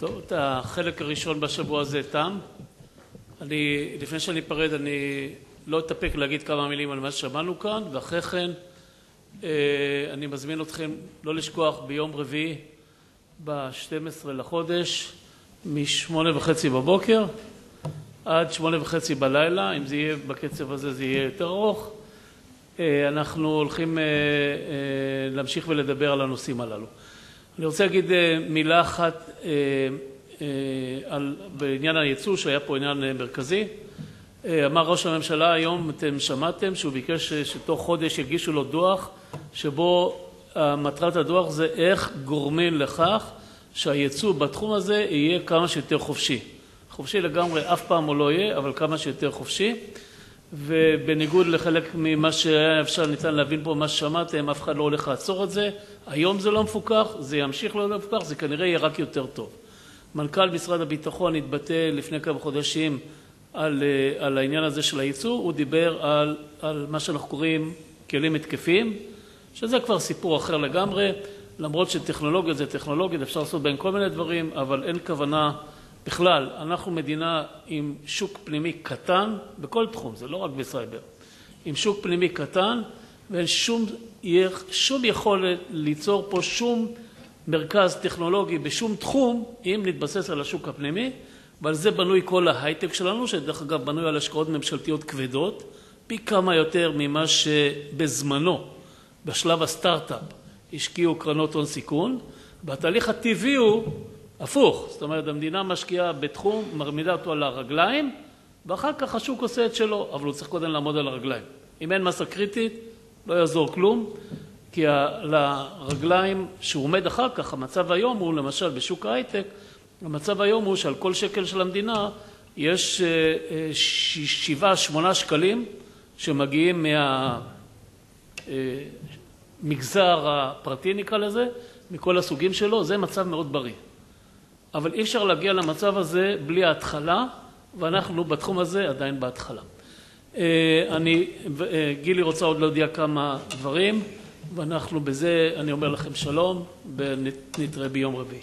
טוב, את החלק הראשון בשבוע הזה תם. אני, לפני שאני אפרד, אני לא אתאפק להגיד כמה מילים על מה ששמענו כאן, ואחרי כן אני מזמין אתכם לא לשכוח ביום רביעי ב-12 לחודש משמונה וחצי בבוקר עד שמונה וחצי בלילה, אם זה יהיה בקצב הזה זה יהיה יותר ארוך, אנחנו הולכים להמשיך ולדבר על הנושאים הללו. אני רוצה להגיד מילה אחת על בעניין הייצוא שהיה פה עניין מרכזי. אמר ראש הממשלה היום, אתם שמעתם, שהוא ביקש שתוך חודש יגישו לו דוח שבו מטרת הדוח זה איך גורמים לכך שהייצוא בתחום הזה יהיה כמה שיותר חופשי. חופשי לגמרי אף פעם הוא לא יהיה, אבל כמה שיותר חופשי. ובניגוד לחלק ממה שהיה אפשר ניתן להבין פה, מה ששמעתם, אף אחד לא הולך לעצור את זה. היום זה לא מפוקח, זה ימשיך לא מפוקח, זה כנראה יהיה רק יותר טוב. מנכ"ל משרד הביטחון התבטא לפני כמה חודשים על, על העניין הזה של הייצוא, הוא דיבר על, על מה שאנחנו קוראים כלים התקפיים, שזה כבר סיפור אחר לגמרי, למרות שטכנולוגיות זה טכנולוגיות, אפשר לעשות בהן כל מיני דברים, אבל אין כוונה בכלל. אנחנו מדינה עם שוק פנימי קטן בכל תחום, זה לא רק בסייבר, עם שוק פנימי קטן ואין שום, שום יכולת ליצור פה שום מרכז טכנולוגי בשום תחום אם נתבסס על השוק הפנימי, ועל זה בנוי כל ההייטק שלנו, שדרך אגב בנוי על השקעות ממשלתיות כבדות, פי כמה יותר ממה שבזמנו, בשלב הסטארט-אפ, השקיעו קרנות הון סיכון, והתהליך הטבעי הוא הפוך, זאת אומרת המדינה משקיעה בתחום, מעמידה אותו על הרגליים, ואחר כך השוק עושה את שלו, אבל הוא צריך קודם לעמוד על הרגליים. אם אין מסה קריטית, לא יעזור כלום, כי לרגליים שהוא עומד אחר כך, המצב היום הוא למשל בשוק ההייטק, המצב היום הוא שעל כל שקל של המדינה יש שבעה, שמונה שקלים שמגיעים מהמגזר הפרטי נקרא לזה, מכל הסוגים שלו, זה מצב מאוד בריא. אבל אי אפשר להגיע למצב הזה בלי ההתחלה, ואנחנו בתחום הזה עדיין בהתחלה. אני, גילי רוצה עוד להודיע כמה דברים, ואנחנו בזה, אני אומר לכם שלום, ונתראה ביום רביעי.